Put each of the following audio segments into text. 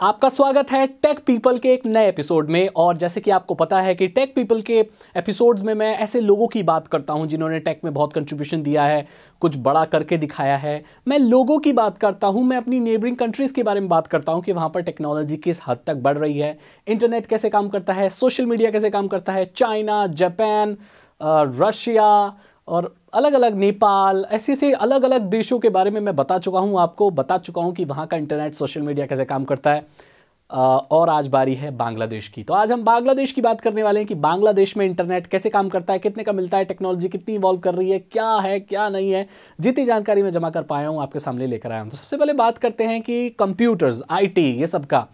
आपका स्वागत है टेक पीपल के एक नए एपिसोड में, और जैसे कि आपको पता है कि टेक पीपल के एपिसोड्स में मैं ऐसे लोगों की बात करता हूँ जिन्होंने टेक में बहुत कंट्रीब्यूशन दिया है, कुछ बड़ा करके दिखाया है। मैं लोगों की बात करता हूँ, मैं अपनी नेबरिंग कंट्रीज़ के बारे में बात करता हूँ कि वहाँ पर टेक्नोलॉजी किस हद तक बढ़ रही है इंटरनेट कैसे काम करता है सोशल मीडिया कैसे काम करता है चाइना जापान रशिया और अलग अलग नेपाल, ऐसे ऐसे अलग अलग देशों के बारे में मैं बता चुका हूँ, आपको बता चुका हूँ कि वहाँ का इंटरनेट, सोशल मीडिया कैसे काम करता है। और आज बारी है बांग्लादेश की। तो आज हम बांग्लादेश की बात करने वाले हैं कि बांग्लादेश में इंटरनेट कैसे काम करता है, कितने का मिलता है, टेक्नोलॉजी कितनी इवॉल्व कर रही है, क्या है, क्या नहीं है, जितनी जानकारी मैं जमा कर पाया हूँ, आपके सामने लेकर आया हूँ। तो सबसे पहले बात करते हैं कि कंप्यूटर्स आईटी ये सब का।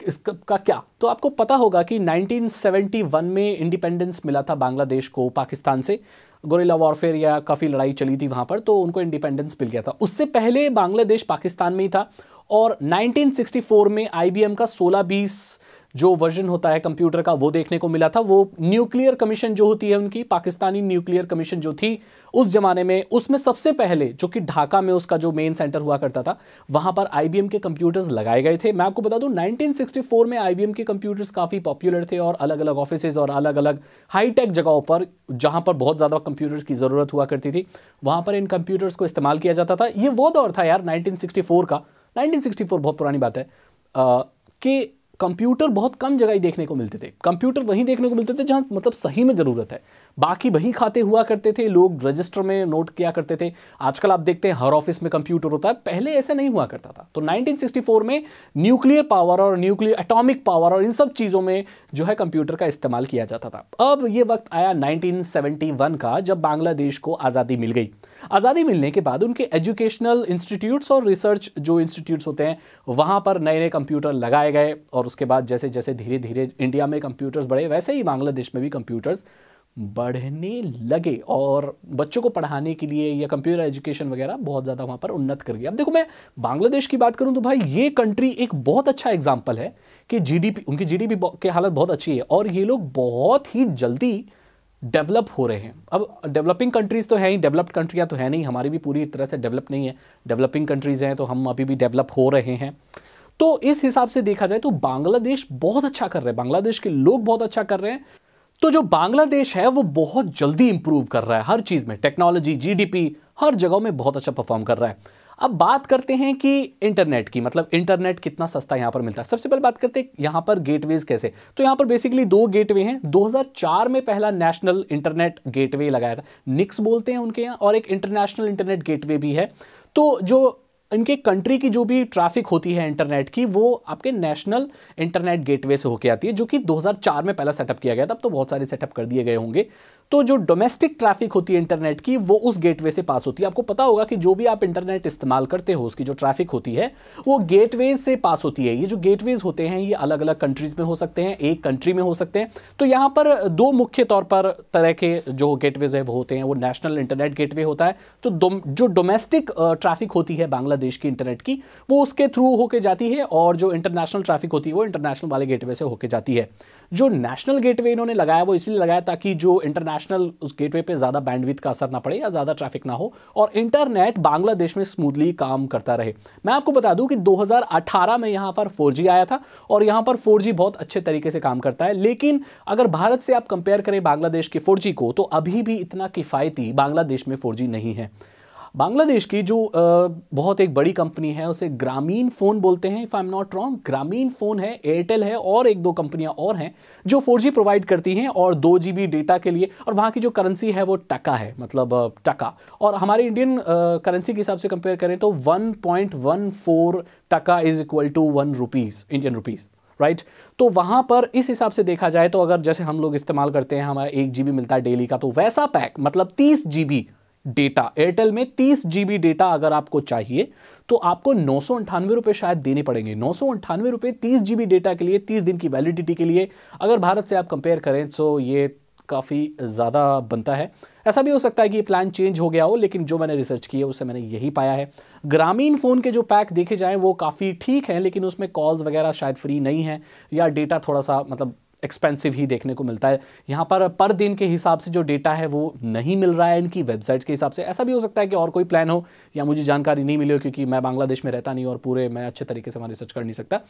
इसका क्या? तो आपको पता होगा कि 1971 में इंडिपेंडेंस मिला था बांग्लादेश को पाकिस्तान से। गोरिल्ला वॉरफेयर या काफ़ी लड़ाई चली थी वहाँ पर तो उनको इंडिपेंडेंस मिल गया था। उससे पहले बांग्लादेश पाकिस्तान में ही था और 1964 में आईबीएम का 16 बीस जो वर्जन होता है कंप्यूटर का, वो देखने को मिला था। वो न्यूक्लियर कमीशन जो होती है उनकी, पाकिस्तानी न्यूक्लियर कमीशन जो थी, उस जमाने में, उसमें सबसे पहले, जो कि ढाका में उसका जो मेन सेंटर हुआ करता था, वहाँ पर आईबीएम के कंप्यूटर्स लगाए गए थे। मैं आपको बता दूँ 1964 में आईबीएम के कंप्यूटर्स काफ़ी पॉपुलर थे और अलग अलग ऑफ़िस और अलग अलग हाईटेक जगहों पर, जहाँ पर बहुत ज़्यादा कंप्यूटर्स की ज़रूरत हुआ करती थी, वहाँ पर इन कंप्यूटर्स को इस्तेमाल किया जाता था। ये वो दौर था यार नाइनटीन का। नाइनटीन बहुत पुरानी बात है। कि कंप्यूटर बहुत कम जगह ही देखने को मिलते थे। कंप्यूटर वहीं देखने को मिलते थे जहाँ मतलब सही में ज़रूरत है। बाकी वही खाते हुआ करते थे, लोग रजिस्टर में नोट किया करते थे। आजकल आप देखते हैं हर ऑफ़िस में कंप्यूटर होता है, पहले ऐसा नहीं हुआ करता था। तो 1964 में न्यूक्लियर पावर और न्यूक्लियर एटॉमिक पावर और इन सब चीज़ों में जो है कंप्यूटर का इस्तेमाल किया जाता था। अब ये वक्त आया 1971 का, जब बांग्लादेश को आज़ादी मिल गई। आज़ादी मिलने के बाद उनके एजुकेशनल इंस्टीट्यूट्स और रिसर्च जो इंस्टीट्यूट्स होते हैं, वहाँ पर नए नए कंप्यूटर लगाए गए और उसके बाद जैसे जैसे धीरे धीरे इंडिया में कंप्यूटर्स बढ़े, वैसे ही बांग्लादेश में भी कंप्यूटर्स बढ़ने लगे और बच्चों को पढ़ाने के लिए या कंप्यूटर एजुकेशन वगैरह बहुत ज़्यादा वहाँ पर उन्नत कर गया। अब देखो मैं बांग्लादेश की बात करूँ तो भाई ये कंट्री एक बहुत अच्छा एग्ज़ाम्पल है कि जीडीपी उनकी जीडीपी की हालत बहुत अच्छी है और ये लोग बहुत ही जल्दी डेवलप हो रहे हैं। अब डेवलपिंग कंट्रीज़ तो है ही, डेवलप्ड कंट्रियाँ तो है नहीं, हमारी भी पूरी तरह से डेवलप नहीं है। डेवलपिंग कंट्रीज़ हैं तो हम अभी भी डेवलप हो रहे हैं। तो इस हिसाब से देखा जाए तो बांग्लादेश बहुत अच्छा कर रहे हैं, बांग्लादेश के लोग बहुत अच्छा कर रहे हैं। तो जो बांग्लादेश है, वो बहुत जल्दी इंप्रूव कर रहा है हर चीज़ में टेक्नोलॉजी जीडीपी हर जगह में बहुत अच्छा परफॉर्म कर रहा है। अब बात करते हैं कि इंटरनेट की मतलब इंटरनेट कितना सस्ता यहाँ पर मिलता है। सबसे पहले बात करते हैं यहाँ पर गेटवेज कैसे। तो यहाँ पर बेसिकली दो गेटवे हैं। 2004 में पहला नेशनल इंटरनेट गेटवे लगाया था। निक्स बोलते हैं उनके यहाँ, और एक इंटरनेशनल इंटरनेट गेटवे भी है। तो जो इनके कंट्री की जो भी ट्रैफ़िक होती है इंटरनेट की, वो आपके नेशनल इंटरनेट गेटवे से होके आती है, जो कि 2004 में पहला सेटअप किया गया था। अब तो बहुत सारे सेटअप कर दिए गए होंगे। तो जो डोमेस्टिक ट्रैफ़िक होती है इंटरनेट की, वो उस गेटवे से पास होती है। आपको पता होगा कि जो भी आप इंटरनेट इस्तेमाल करते हो, उसकी जो ट्रैफ़िक होती है, वो गेटवेज से पास होती है। ये जो गेटवेज होते हैं, ये अलग अलग कंट्रीज़ में हो सकते हैं, एक कंट्री में हो सकते हैं। तो यहाँ पर दो मुख्य तौर पर तरह के जो गेटवेज है, वो होते हैं। वो नेशनल इंटरनेट गेटवे होता है। तो जो डोमेस्टिक ट्रैफ़िक होती है बांग्लादेश की इंटरनेट की, वो उसके थ्रू होके जाती है और जो इंटरनेशनल ट्रैफ़िक होती है, वो इंटरनेशनल वाले गेटवे से होके जाती है। जो नेशनल गेटवे इन्होंने लगाया, वो इसलिए लगाया ताकि जो इंटरनेशनल उस गेटवे पे ज़्यादा बैंडविथ का असर ना पड़े या ज़्यादा ट्रैफ़िक ना हो और इंटरनेट बांग्लादेश में स्मूथली काम करता रहे। मैं आपको बता दूँ कि 2018 में यहाँ पर 4G आया था और यहाँ पर 4G बहुत अच्छे तरीके से काम करता है। लेकिन अगर भारत से आप कंपेयर करें बांग्लादेश के 4G को तो अभी भी इतना किफ़ायती बांग्लादेश में 4G नहीं है। बांग्लादेश की जो बहुत एक बड़ी कंपनी है, उसे ग्रामीण फ़ोन बोलते हैं if I am not wrong Grameen phone है, एयरटेल है, और एक दो कंपनियाँ और हैं, जो 4G प्रोवाइड करती हैं, और दो जी डेटा के लिए, और वहाँ की जो करेंसी है, वो टका है मतलब टका और हमारे इंडियन करेंसी के हिसाब से कंपेयर करें तो one four taka is equal to one rupees Indian rupees right right? तो वहाँ पर इस हिसाब से देखा जाए तो अगर जैसे हम लोग इस्तेमाल करते हैं, हमारा एक जी मिलता है डेली का तो वैसा पैक मतलब तीस जी डेटा एयरटेल में तीस जीबी डेटा अगर आपको चाहिए तो आपको नौ सौ अंठानवे रुपये शायद देने पड़ेंगे। नौ सौ अंठानवे रुपये तीस जीबी डेटा के लिए, तीस दिन की वैलिडिटी के लिए, अगर भारत से आप कंपेयर करें तो ये काफ़ी ज़्यादा बनता है। ऐसा भी हो सकता है कि ये प्लान चेंज हो गया हो, लेकिन जो मैंने रिसर्च की है, उससे मैंने यही पाया है। ग्रामीण फ़ोन के जो पैक देखे जाएँ, वो काफ़ी ठीक हैं, लेकिन उसमें कॉल्स वगैरह शायद फ्री नहीं है, या डेटा थोड़ा सा मतलब एक्सपेंसिव ही देखने को मिलता है। यहाँ पर पर दिन के हिसाब से जो डेटा है वो नहीं मिल रहा है इनकी वेबसाइट्स के हिसाब से। ऐसा भी हो सकता है कि और कोई प्लान हो या मुझे जानकारी नहीं मिली हो क्योंकि मैं बांग्लादेश में रहता नहीं और पूरे मैं अच्छे तरीके से वहाँ रिसर्च कर नहीं सकता।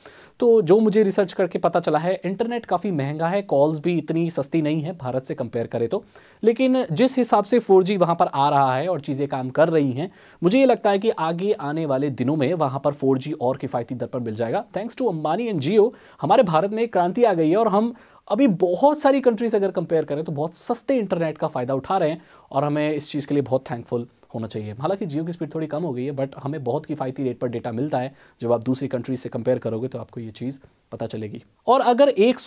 तो जो मुझे रिसर्च करके पता चला है इंटरनेट काफ़ी महँगा है कॉल्स भी इतनी सस्ती नहीं है भारत से कंपेयर करें तो। लेकिन जिस हिसाब से फोर जी वहाँ पर आ रहा है और चीज़ें काम कर रही हैं, मुझे ये लगता है कि आगे आने वाले दिनों में वहाँ पर फोर और किफ़ायती दर पर मिल जाएगा। Thanks to Ambani and Jio हमारे भारत में क्रांति आ गई है और हम अभी बहुत सारी कंट्रीज़ अगर कंपेयर करें तो बहुत सस्ते इंटरनेट का फ़ायदा उठा रहे हैं और हमें इस चीज़ के लिए बहुत थैंकफुल होना चाहिए। हालाँकि जियो की स्पीड थोड़ी कम हो गई है बट हमें बहुत किफ़ायती रेट पर डेटा मिलता है। जब आप दूसरी कंट्रीज़ से कंपेयर करोगे तो आपको ये चीज़ पता चलेगी। और अगर एक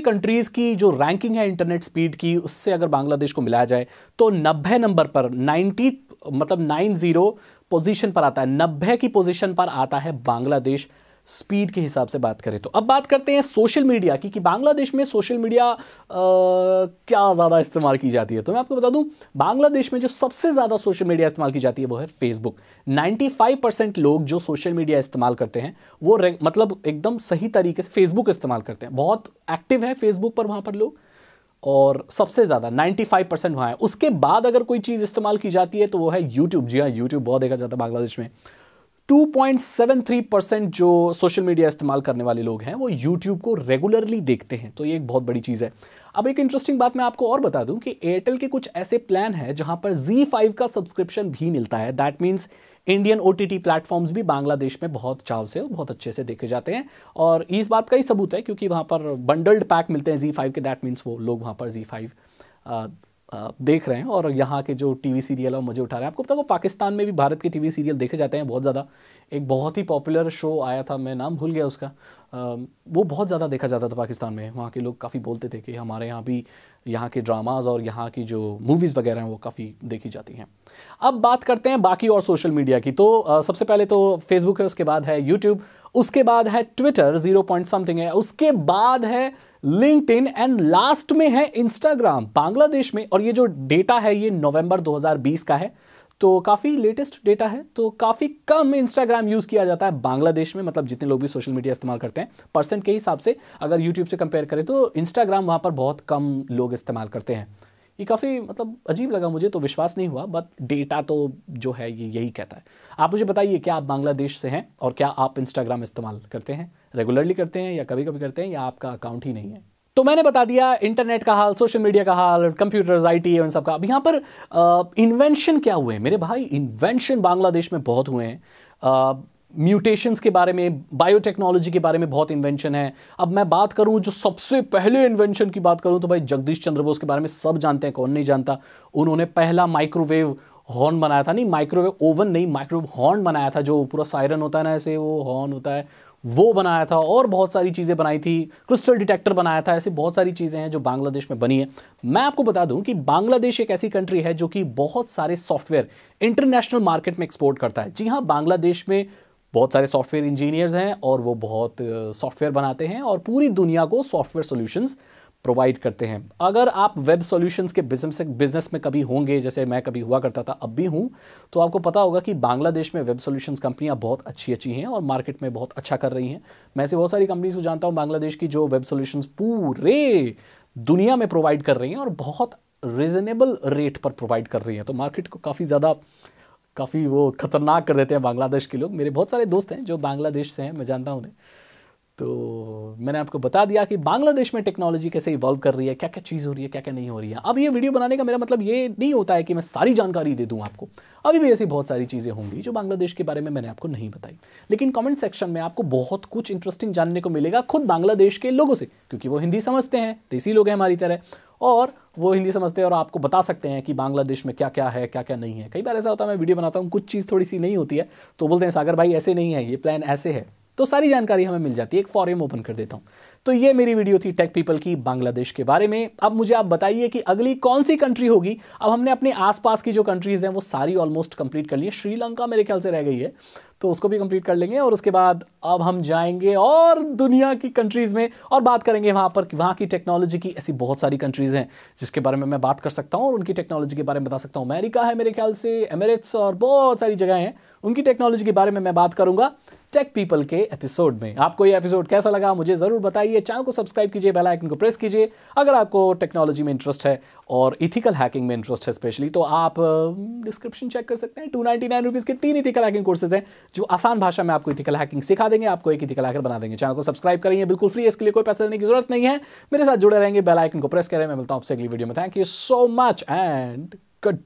कंट्रीज़ की जो रैंकिंग है इंटरनेट स्पीड की, उससे अगर बांग्लादेश को मिलाया जाए तो नब्बे नंबर पर नाइन्टी मतलब नाइन ज़ीरो पोजिशन पर आता है। नब्बे की पोजिशन पर आता है बांग्लादेश। स्पीड के हिसाब से बात करें तो। अब बात करते हैं सोशल मीडिया की, कि बांग्लादेश में सोशल मीडिया क्या ज़्यादा इस्तेमाल की जाती है? तो मैं आपको बता दूँ, बांग्लादेश में जो सबसे ज़्यादा सोशल मीडिया इस्तेमाल की जाती है वो है फेसबुक। 95 परसेंट लोग जो सोशल मीडिया इस्तेमाल करते हैं, वो मतलब एकदम सही तरीके से फेसबुक इस्तेमाल करते हैं। बहुत एक्टिव है फेसबुक पर वहाँ पर लोग, और सबसे ज़्यादा 95 परसेंट वहाँ है। उसके बाद अगर कोई चीज़ इस्तेमाल की जाती है तो वो है यूट्यूब। जी हाँ यूट्यूब बहुत देखा जाता है बांग्लादेश में। 2.73 परसेंट जो सोशल मीडिया इस्तेमाल करने वाले लोग हैं, वो यूट्यूब को रेगुलरली देखते हैं। तो ये एक बहुत बड़ी चीज़ है। अब एक इंटरेस्टिंग बात मैं आपको और बता दूँ कि एयरटेल के कुछ ऐसे प्लान हैं जहाँ पर Z5 का सब्सक्रिप्शन भी मिलता है। That means Indian O T platforms भी बांग्लादेश में बहुत चाव से बहुत अच्छे से देखे जाते हैं। और इस बात का ही सबूत है, क्योंकि वहाँ पर बंडल्ड पैक मिलते हैं जी फाइव के। दैट मीन्स वो लोग वहाँ पर जी फाइव देख रहे हैं और यहाँ के जो टीवी सीरियल है मज़े उठा रहे हैं। आपको पता है पाकिस्तान में भी भारत के टीवी सीरियल देखे जाते हैं बहुत ज़्यादा। एक बहुत ही पॉपुलर शो आया था, मैं नाम भूल गया उसका। वो बहुत ज़्यादा देखा जाता था पाकिस्तान में। वहाँ के लोग काफ़ी बोलते थे कि हमारे यहाँ भी यहाँ के ड्रामाज और यहाँ की जो मूवीज़ वगैरह हैं वो काफ़ी देखी जाती हैं। अब बात करते हैं बाकी और सोशल मीडिया की। तो सबसे पहले तो फेसबुक है, उसके बाद है यूट्यूब उसके बाद है ट्विटर ज़ीरो पॉइंट समथिंग है। उसके बाद है लिंक्ड एंड लास्ट में है इंस्टाग्राम, बांग्लादेश में। और ये जो डेटा है, ये नवंबर 2020 का है। तो काफ़ी लेटेस्ट डेटा है। तो काफ़ी कम इंस्टाग्राम यूज़ किया जाता है बांग्लादेश में मतलब जितने लोग भी सोशल मीडिया इस्तेमाल करते हैं। परसेंट के हिसाब से अगर यूट्यूब से कंपेयर करें तो इंस्टाग्राम वहाँ पर बहुत कम लोग इस्तेमाल करते हैं। ये काफ़ी मतलब अजीब लगा मुझे तो विश्वास नहीं हुआ बट डेटा तो जो है ये यही कहता है। आप मुझे बताइए, क्या आप बांग्लादेश से हैं और क्या आप इंस्टाग्राम इस्तेमाल करते हैं? रेगुलरली करते हैं या कभी कभी करते हैं या आपका अकाउंट ही नहीं है? तो मैंने बता दिया इंटरनेट का हाल सोशल मीडिया का हाल कंप्यूटर्स आईटी उन सब का। अब यहाँ पर इन्वेंशन क्या हुए हैं? मेरे भाई इन्वेंशन बांग्लादेश में बहुत हुए हैं। म्यूटेशंस के बारे में बायोटेक्नोलॉजी के बारे में बहुत इन्वेंशन है। अब मैं बात करूँ, जो सबसे पहले इन्वेंशन की बात करूँ तो भाई जगदीश चंद्र बोस के बारे में सब जानते हैं, कौन नहीं जानता। उन्होंने पहला माइक्रोवेव हॉर्न बनाया था। नहीं माइक्रोवेव ओवन नहीं माइक्रोवेव हॉर्न बनाया था, जो पूरा सायरन होता है ना, ऐसे वो हॉर्न होता है, वो बनाया था। और बहुत सारी चीज़ें बनाई थी क्रिस्टल डिटेक्टर बनाया था, ऐसी बहुत सारी चीज़ें हैं जो बांग्लादेश में बनी है। मैं आपको बता दूँ कि बांग्लादेश एक ऐसी कंट्री है, जो कि बहुत सारे सॉफ्टवेयर इंटरनेशनल मार्केट में एक्सपोर्ट करता है। जी हाँ बांग्लादेश में बहुत सारे सॉफ्टवेयर इंजीनियर्स हैं और वो बहुत सॉफ्टवेयर बनाते हैं और पूरी दुनिया को सॉफ्टवेयर सॉल्यूशंस प्रोवाइड करते हैं। अगर आप वेब सॉल्यूशंस के बिज़नेस बिज़नेस में कभी होंगे, जैसे मैं कभी हुआ करता था, अब भी हूँ तो आपको पता होगा कि बांग्लादेश में वेब सॉल्यूशंस कंपनियाँ बहुत अच्छी अच्छी हैं और मार्केट में बहुत अच्छा कर रही हैं। मैं ऐसे बहुत सारी कंपनीज़ को जानता हूँ बांग्लादेश की, जो वेब सोल्यूशंस पूरे दुनिया में प्रोवाइड कर रही हैं और बहुत रिजनेबल रेट पर प्रोवाइड कर रही हैं। तो मार्केट को काफ़ी ज़्यादा काफ़ी वो खतरनाक कर देते हैं बांग्लादेश के लोग। मेरे बहुत सारे दोस्त हैं जो बांग्लादेश से हैं, मैं जानता हूँ उन्हें। तो मैंने आपको बता दिया कि बांग्लादेश में टेक्नोलॉजी कैसे इवॉल्व कर रही है क्या क्या चीज़ हो रही है क्या क्या नहीं हो रही है। अब ये वीडियो बनाने का मेरा मतलब ये नहीं होता है कि मैं सारी जानकारी दे दूँ आपको। अभी भी ऐसी बहुत सारी चीज़ें होंगी जो बांग्लादेश के बारे में मैंने आपको नहीं बताई। लेकिन कमेंट सेक्शन में आपको बहुत कुछ इंटरेस्टिंग जानने को मिलेगा खुद बांग्लादेश के लोगों से, क्योंकि वो हिंदी समझते हैं, देसी लोग हैं हमारी तरह। और वो हिंदी समझते हैं और आपको बता सकते हैं कि बांग्लादेश में क्या क्या है क्या क्या नहीं है। कई बार ऐसा होता है, मैं वीडियो बनाता हूँ, कुछ चीज़ थोड़ी सी नहीं होती है तो बोलते हैं, सागर भाई, ऐसे नहीं है, ये प्लान ऐसे है। तो सारी जानकारी हमें मिल जाती है, एक फॉरम ओपन कर देता हूँ। तो ये मेरी वीडियो थी टेक पीपल की बांग्लादेश के बारे में। अब मुझे आप बताइए कि अगली कौन सी कंट्री होगी? अब हमने अपने आसपास की जो कंट्रीज़ हैं, वो सारी ऑलमोस्ट कंप्लीट कर ली है श्रीलंका मेरे ख्याल से रह गई है तो उसको भी कंप्लीट कर लेंगे और उसके बाद अब हम जाएँगे और दुनिया की कंट्रीज़ में और बात करेंगे वहाँ पर वहाँ की टेक्नोलॉजी की। ऐसी बहुत सारी कंट्रीज़ हैं, जिसके बारे में मैं बात कर सकता हूँ और उनकी टेक्नोलॉजी के बारे में बता सकता हूँ। अमेरिका है मेरे ख्याल से एमरेट्स और बहुत सारी जगह हैं, उनकी टेक्नोलॉजी के बारे में मैं बात करूँगा। टेक पीपल के एपिसोड में। आपको ये एपिसोड कैसा लगा, मुझे ज़रूर बताइए। चैनल को सब्सक्राइब कीजिए बेल आइकन को प्रेस कीजिए। अगर आपको टेक्नोलॉजी में इंटरेस्ट है और इथिकल हैकिंग में इंटरेस्ट है स्पेशली तो आप डिस्क्रिप्शन चेक कर सकते हैं। टू नाइन्टी नाइन रुपीज़ के तीन इथिकल हैकिंग कोर्सेज हैं, जो आसान भाषा में आपको इथिकल हैकिंग सिखा देंगे, आपको एक इथिकल हैकर बना देंगे। चैनल को सब्सक्राइब करेंगे बिल्कुल फ्री इसके लिए कोई पैसा देने की ज़रूरत नहीं है। मेरे साथ जुड़े रहेंगे बेल आइकन को प्रेस करें। मैं मिलता हूँ आपसे अगली वीडियो में। Thank you so much and good